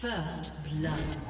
First blood.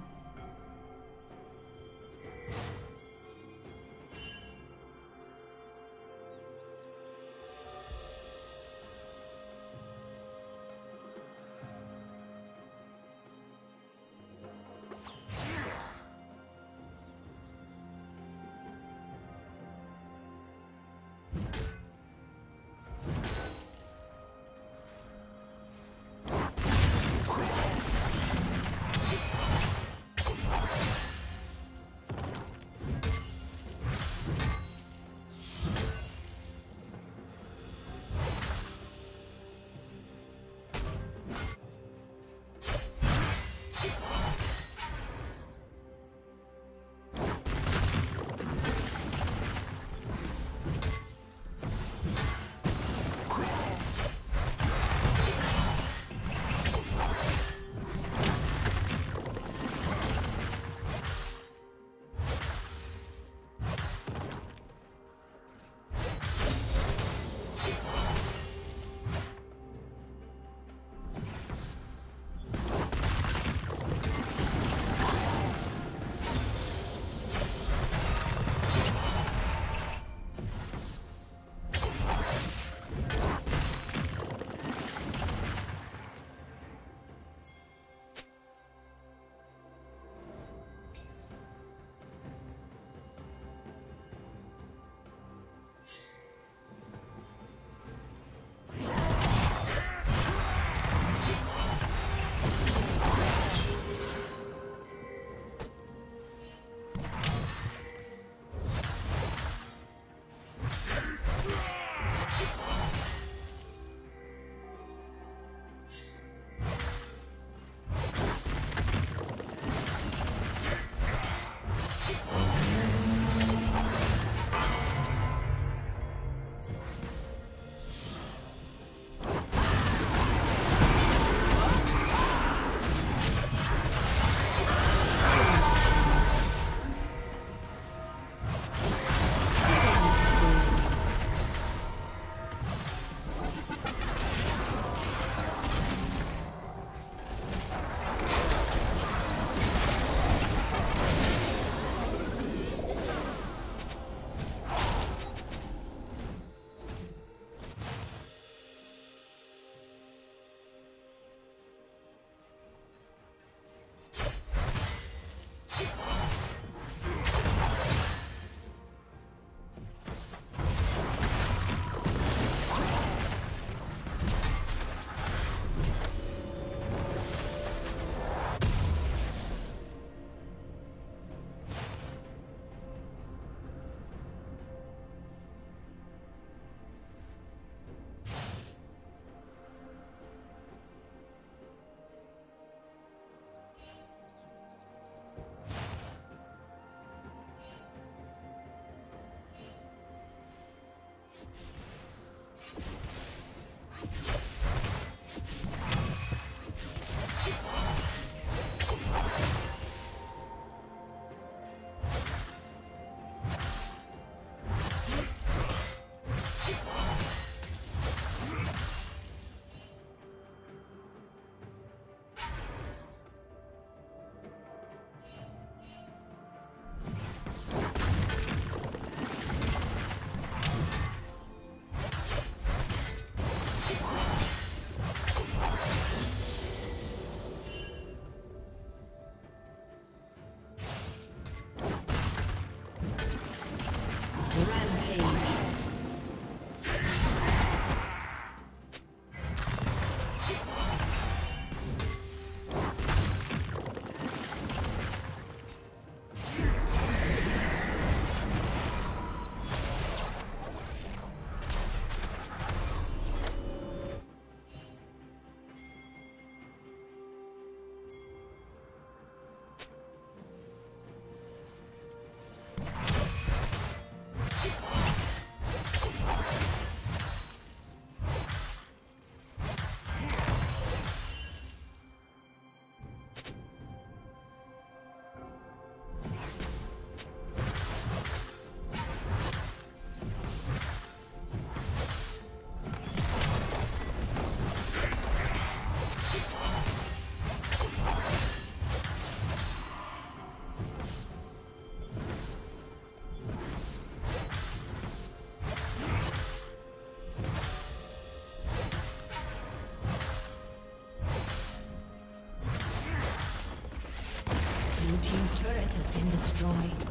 been destroyed.